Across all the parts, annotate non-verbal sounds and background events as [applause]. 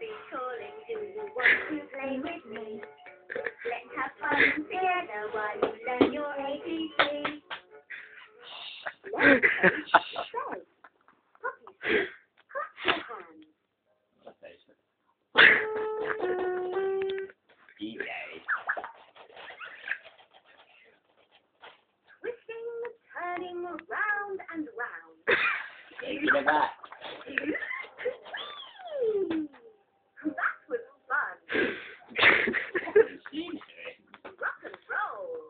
be calling. Do you want to play with me? Let's have fun together while you learn your ABC. Twisting, turning round and round. That was fun. Rock and roll.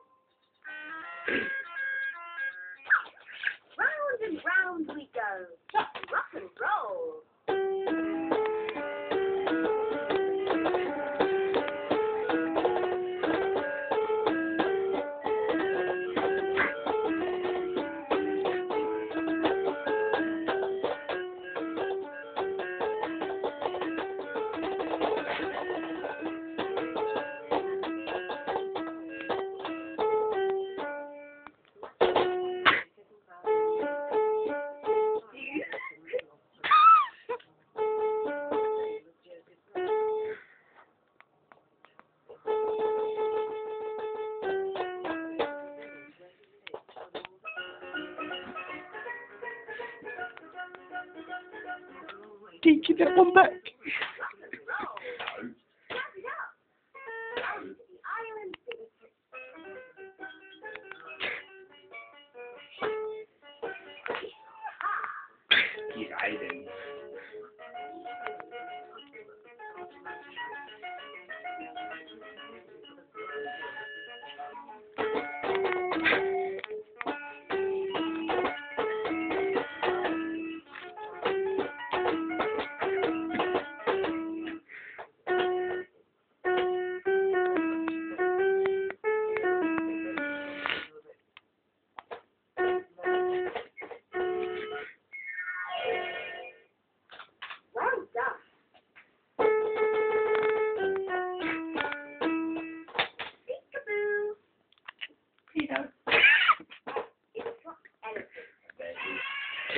Round and round we go. Rock and roll. Taking that one back.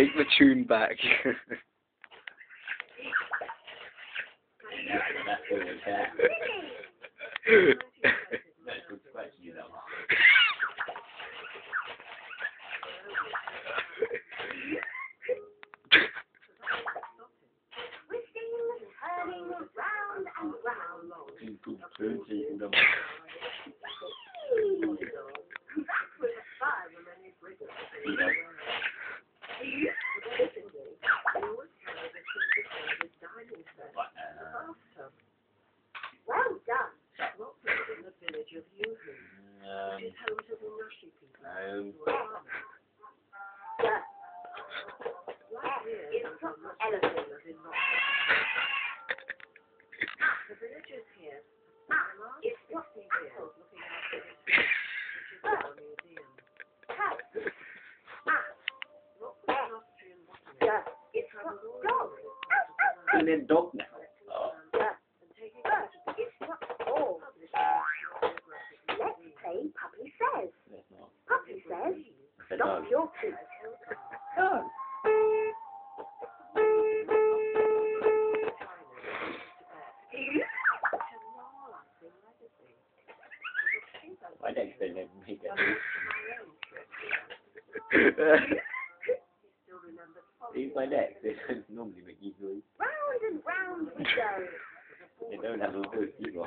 Take the tune back. [laughs] [laughs] [laughs] Singing. Twisting, turning round and round. That was fun. Well done. Yeah. It's got elephant. Ah, it's got apple. Cat. Ah, yeah. It's got dog. And then dog now. Get my neck, [laughs] they don't normally make you do Round and round we go. They don't have a good people.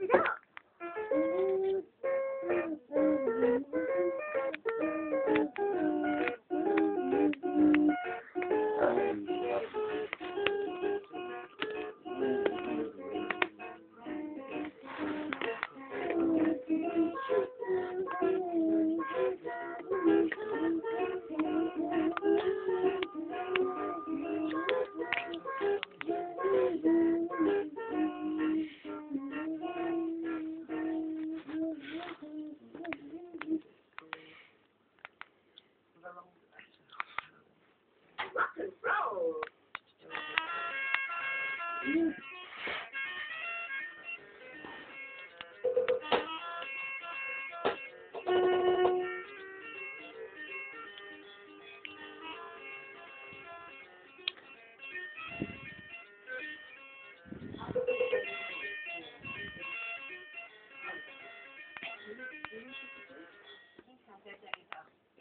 it up.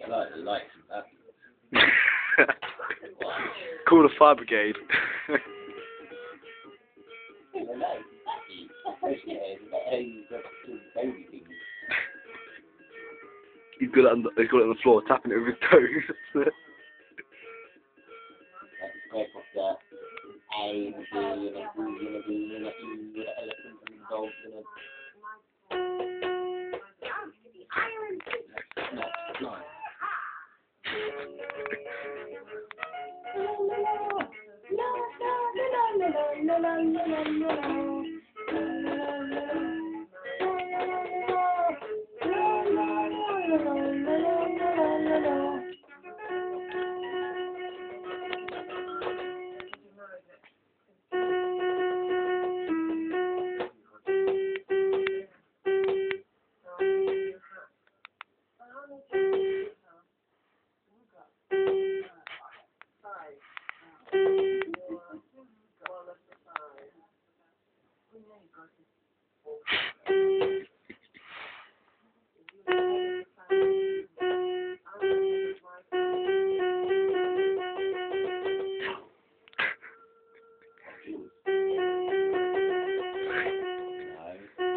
Like the lights and that. Call the fire brigade. Yeah, the lights. Yeah, the baby things. he's got it on the, he's got it on the floor, tapping it with his toes. Like the la la la la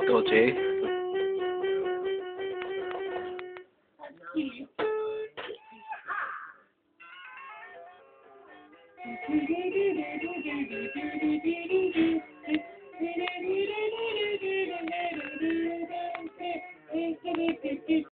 Go, Jay.